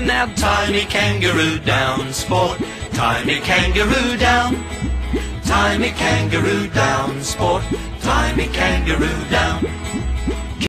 Now tie kangaroo down, sport. Tiny kangaroo down. Tiny kangaroo down, sport. Tiny kangaroo down.